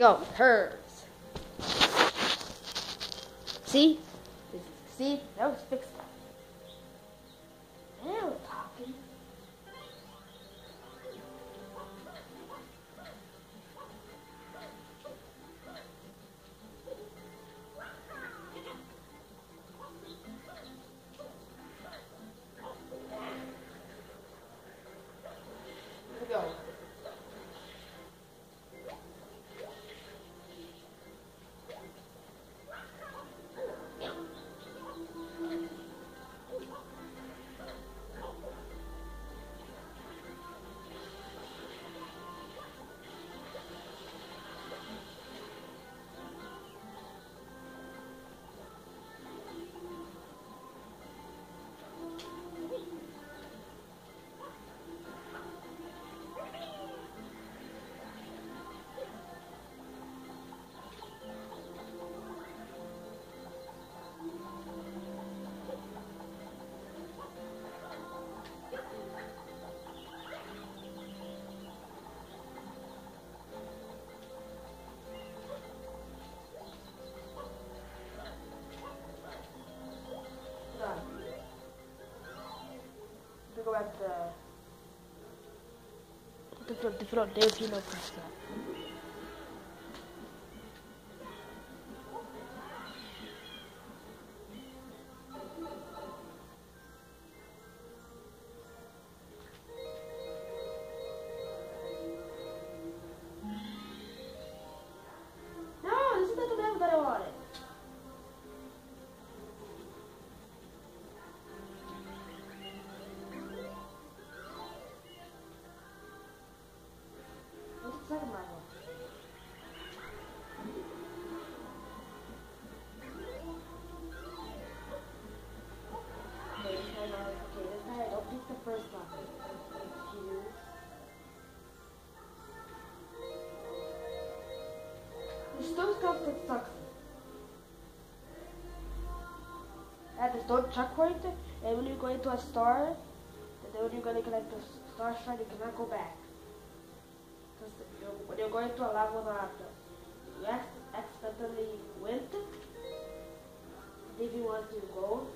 Go, hers. See? See? That was fixed. Now the the front, there you know At the store checkpoint, and when you go into a star, and then when you're gonna collect the star shine, you cannot go back. Because when you're going to a level that you ac- accidentally went, if you want to go,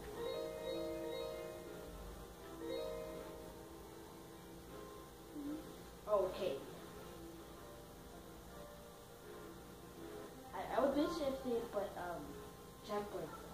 okay. I, I would wish if but um, checkpoints.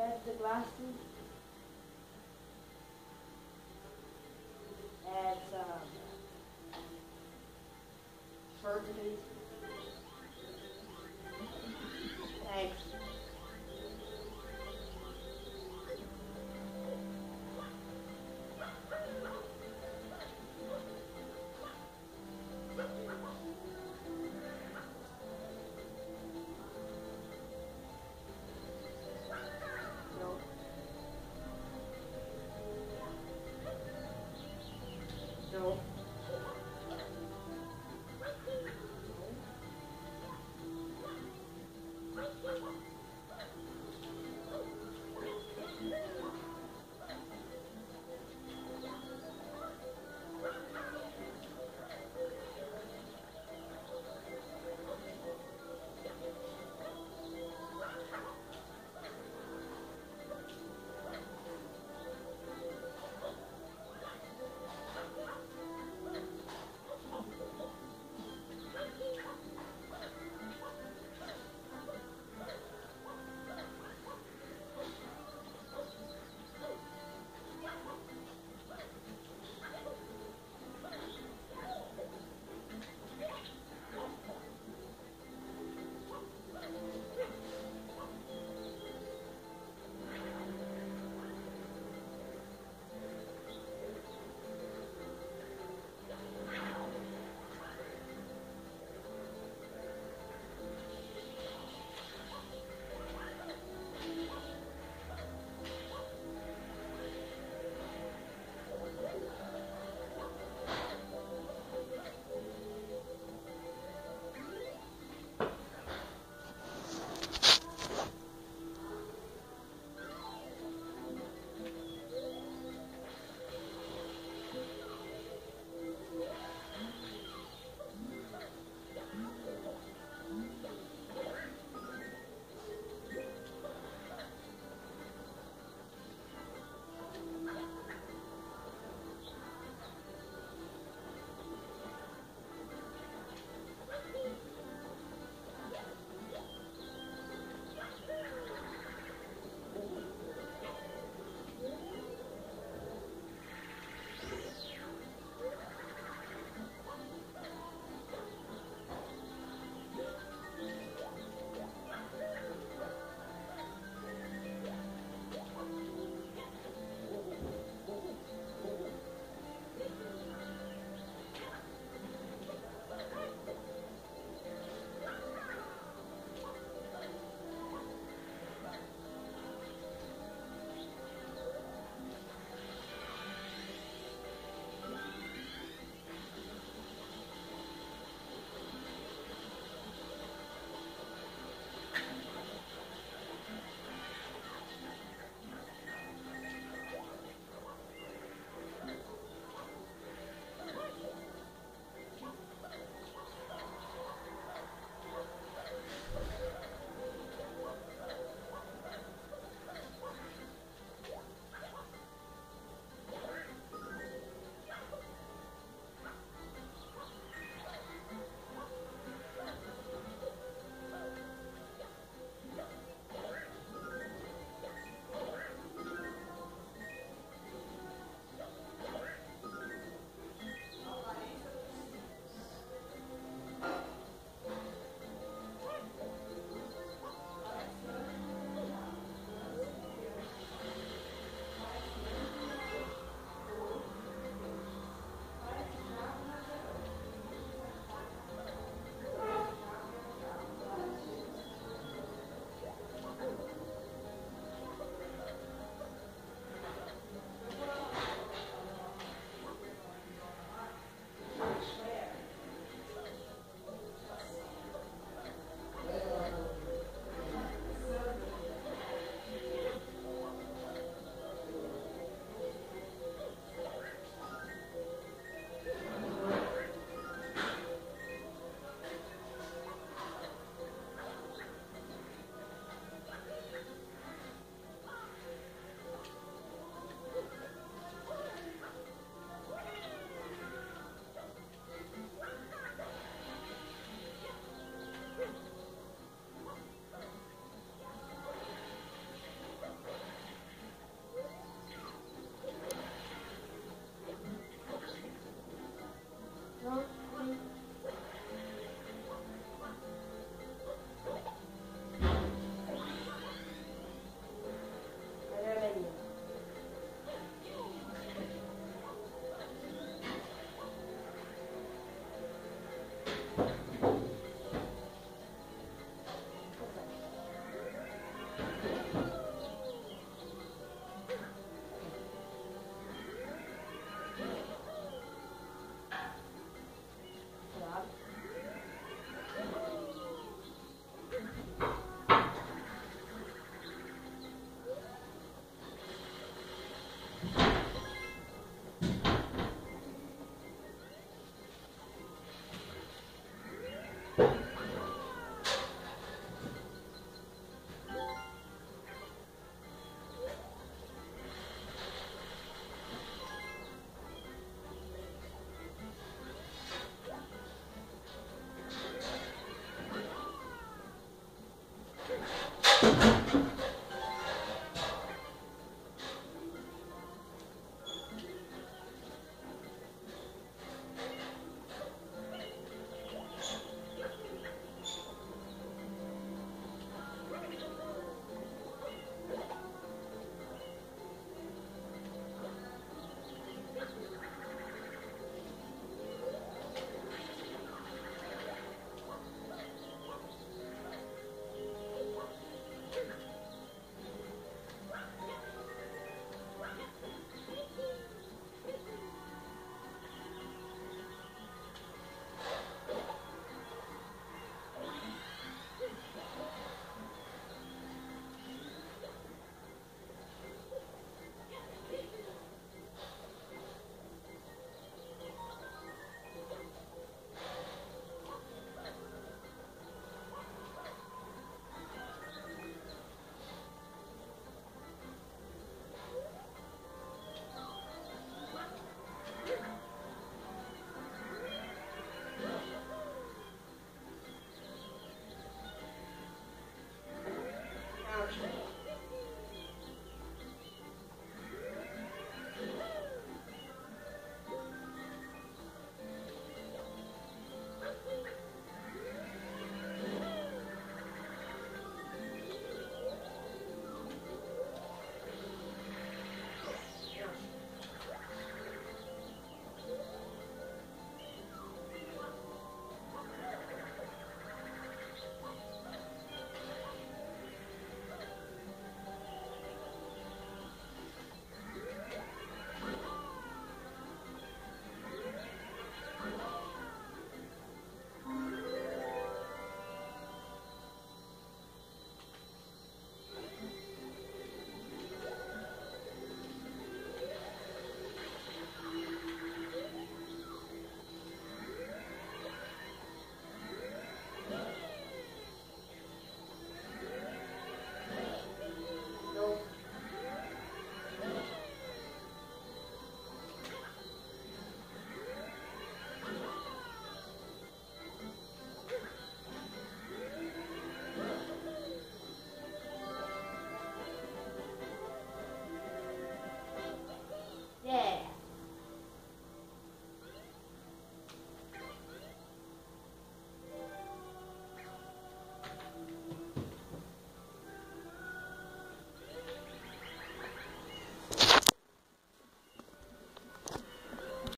shed the glasses. And um, surgeries